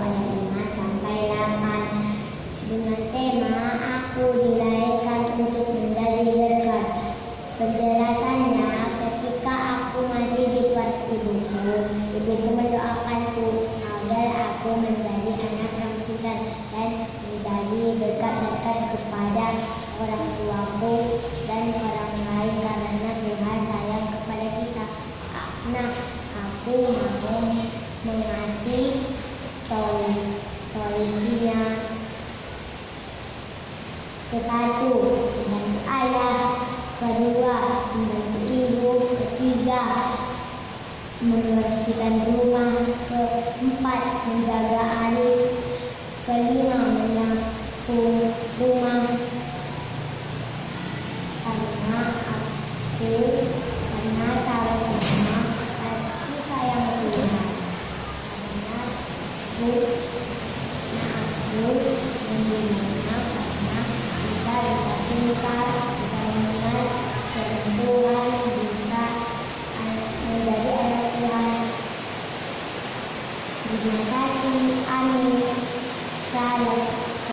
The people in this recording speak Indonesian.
5 sampai 8 dengan tema aku dilahirkan untuk menjadi berkat. Penjelasannya ketika aku masih di perut ibuku, ibuku mendoakanku agar aku menjadi anak yang pintar dan menjadi berkat-berkat kepada orang tuaku dan orang lain karena Tuhan sayang kepada kita. Nah, aku mau mengasih solusinya ke satu membantu ayah, kedua membantu ibu, ketiga membersihkan rumah, keempat menjaga air, kelima menyapu rumah. Karena aku karena saya semua pasti sayang Tuhan. Karena aku aku membina karena bisa mengenal firman Tuhan, bisa menjadi anak Tuhan. Terima kasih. Amin.